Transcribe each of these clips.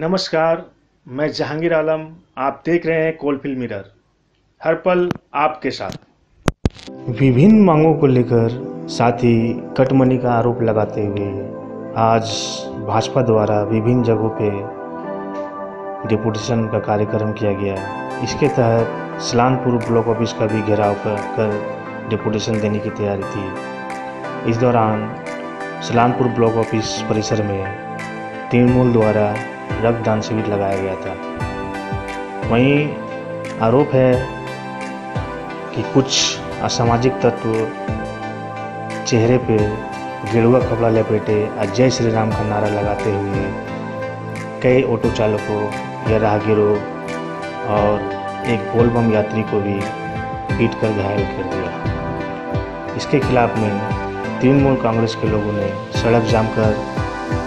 नमस्कार मैं जहांगीर आलम आप देख रहे हैं कोलफिल मिरर। हर पल आपके साथ। विभिन्न मांगों को लेकर साथ कटमनी का आरोप लगाते हुए आज भाजपा द्वारा विभिन्न जगहों पे डिपुटेशन का कार्यक्रम किया गया। इसके तहत सलानपुर ब्लॉक ऑफ़िस का भी घेराव कर, कर डिपुटेशन देने की तैयारी थी। इस दौरान सलानपुर ब्लॉक ऑफ़िस परिसर में तृणमूल द्वारा रक्तदान शिविर लगाया गया था। वहीं आरोप है कि कुछ असामाजिक तत्व चेहरे पे गेरुआ कपड़ा लपेटे और जय श्री राम का नारा लगाते हुए कई ऑटो चालकों या राहगीरों और एक बोलबम यात्री को भी पीट कर घायल कर दिया। इसके खिलाफ में तृणमूल कांग्रेस के लोगों ने सड़क जाम कर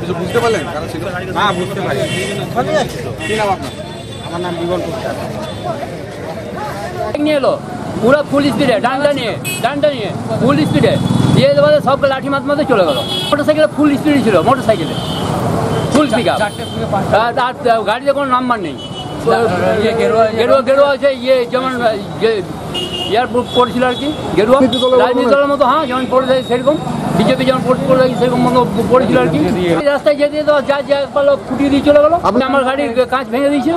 কিছু বুঝতে পারলেন? কারণ ছিল না বুঝতে পারি। কি নাম আপনার? আমার নাম বিমল পুরস্কার নিয়ে এলো। পুরো ফুল স্পিডে ডান্ডা নিয়ে ডান্ডা নিয়ে ফুল স্পিডে দিয়ে দেওয়া সব লাঠি মাছ মাঝে চলে গেল। মোটর সাইকেলে ফুল স্পিডে ছিল মোটর সাইকেলে ফুল পিক আপ গাড়িতে কোনো নাম্বার নেই। গেরুয়া গেরুয়া আছে ইয়ে যেমন ইয়ার পড়ছিল আর কি গেরুয়া রাজনীতি দলের মতো হ্যাঁ যেমন পড়ে সেরকম বিজেপি যেমন পড়ে সেরকম মতো পড়েছিল আর কি। রাস্তায় যেতে যেতে যা যা পারল ফুটিয়ে দিয়ে চলে গেলো আমার গাড়ির কাঁচ ভেঙে দিয়েছে।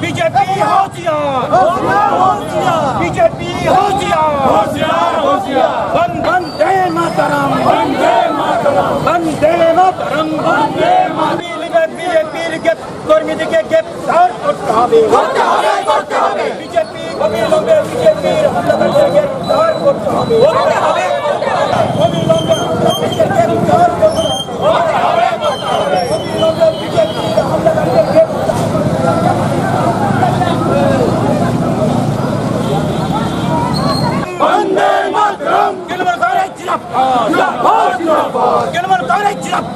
बीजेपी होशियार बीजेपी होशियार वंदे मातरम वंदे मातरम वंदे मातरम वंदे বিজেপির কর্মীদেরকে গ্রেপ্তার করতে হবে করতে হবে করতে হবে বিজেপি অবিলম্বে বিজেপির হামলাকারীদের গ্রেপ্তার করতে হবে করতে হবে অবিলম্বে হামলাকারীদের গ্রেপ্তার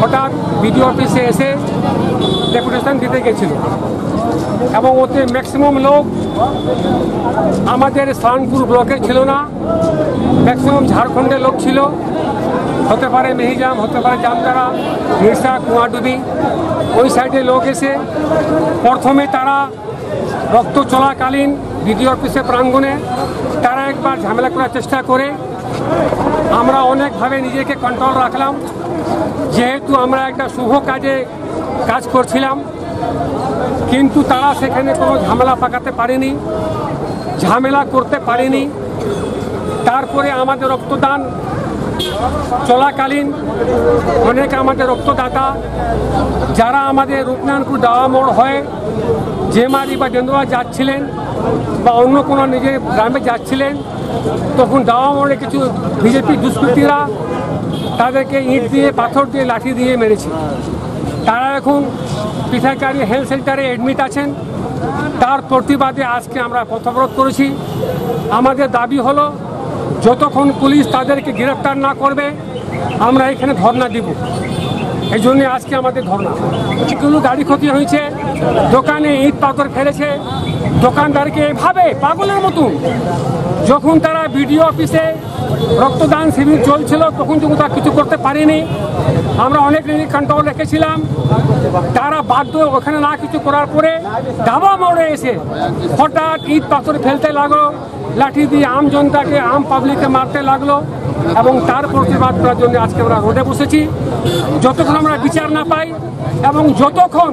হঠাৎ বিডিও অফিসে এসে ডেপুটেশন দিতে গেছিল। এবং ওতে ম্যাক্সিমাম লোক আমাদের সালানপুর ব্লকের ছিল না ম্যাক্সিমাম ঝাড়খণ্ডের লোক ছিল। হতে পারে মেহিজাম, হতে পারে জামতারা মির্সা কুয়াডুবি, ওই সাইডে লোক এসে প্রথমে তারা রক্ত চলাকালীন বিডিও অফিসের প্রাঙ্গণে তারা একবার ঝামেলা করার চেষ্টা করে। আমরা অনেকভাবে নিজেকে কন্ট্রোল রাখলাম। যেহেতু আমরা একটা শুভ কাজে কাজ করছিলাম, কিন্তু তারা সেখানে কোনো ঝামেলা পাকাতে পারেনি, ঝামেলা করতে পারেনি। তারপরে আমাদের রক্তদান চলাকালীন অনেক আমাদের রক্তদাতা, যারা আমাদের রূপনারায়ণপুর দাওয়া মোড় হয়ে জেমারি বা ডেন্দুয়া যাচ্ছিলেন বা অন্য কোনো নিজের গ্রামে যাচ্ছিলেন, তখন দাওয়া মোড়ে কিছু বিজেপি দুষ্কৃতীরা তাদেরকে ইট দিয়ে, পাথর দিয়ে, লাঠি দিয়ে মেরেছে। তারা এখন পিঠাকারি হেলথ সেন্টারে অ্যাডমিট আছেন। তার প্রতিবাদে আজকে আমরা পথবরোধ করেছি। আমাদের দাবি হলো, যতক্ষণ পুলিশ তাদেরকে গ্রেফতার না করবে, আমরা এখানে ধর্না দিব। এই জন্যে আজকে আমাদের ধর্ণা। যেগুলো গাড়ি ক্ষতি হয়েছে? দোকানে ইট, পাথর ফেলেছে? দোকানদারকে, এভাবে পাগলের মতন? যখন তারা বিডিও অফিসে রক্তদান শিবির চলছিল, তখন যখন তারা কিছু করতে পারিনি। আমরা অনেক কন্ট্রোল রেখেছিলাম। তারা বাধ্য ওখানে না কিছু করার পরে দাবা মোড়ে এসে হঠাৎ ইট পাথর ফেলতে লাগল, লাঠি দিয়ে আম জনতাকে, আম পাবলিককে মারতে লাগল এবং তার প্রতিবাদ করার জন্য আজকে আমরা রোডে বসেছি। যতক্ষণ আমরা বিচার না পাই এবং যতক্ষণ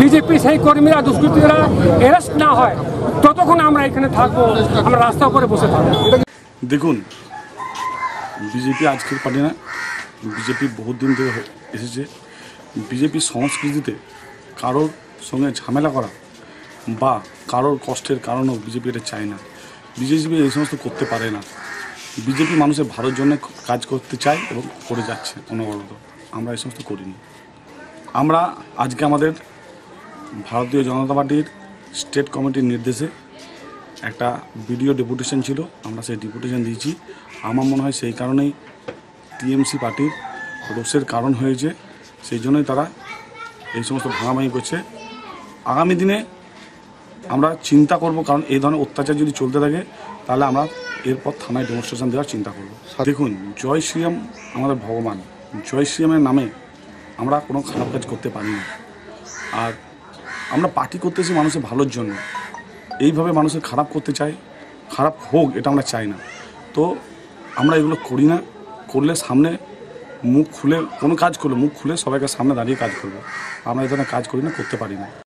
বিজেপি সেই কর্মীরা, দুষ্কৃতীরা অ্যারেস্ট না হয়, ততক্ষণ আমরা এখানে থাকব, আমরা রাস্তার উপরে বসে থাকব। দেখুন, বিজেপি আজকের পার্টি না, বিজেপি বহুত দিন থেকে এসেছে। বিজেপি সংস্কৃতিতে কারোর সঙ্গে ঝামেলা করা বা কারোর কষ্টের কারণও বিজেপি এটা চায় না। বিজেপি এই সমস্ত করতে পারে না। বিজেপি মানুষের ভালোর জন্য কাজ করতে চায় এবং করে যাচ্ছে অনবরত। আমরা এই সমস্ত করিনি। আমরা আজকে আমাদের ভারতীয় জনতা পার্টির স্টেট কমিটির নির্দেশে একটা ভিডিও ডেপুটেশন ছিল আমরা সেই ডেপুটেশন দিয়েছি। আমার মনে হয় সেই কারণেই টিএমসি পার্টির রোষের কারণ হয়েছে সেই জন্যই তারা এই সমস্ত ভাঙাভাঙি করছে। আগামী দিনে আমরা চিন্তা করব কারণ এই ধরনের অত্যাচার যদি চলতে থাকে তাহলে আমরা এরপর থানায় ডেমনস্ট্রেশন দেওয়ার চিন্তা করব। দেখুন জয় শ্রীরাম আমাদের ভগবান জয় শ্রীরামের নামে আমরা কোনো খারাপ কাজ করতে পারি না। আর আমরা পার্টি করতেছি মানুষের ভালোর জন্য। এইভাবে মানুষের খারাপ করতে চায়, খারাপ হোক, এটা আমরা চাই না। তো আমরা এগুলো করি না, করলে সামনে মুখ খুলে, কোনো কাজ করলে, মুখ খুলে সবাইকে সামনে দাঁড়িয়ে কাজ করব। আমরা এই ধরনের কাজ করি না, করতে পারি না।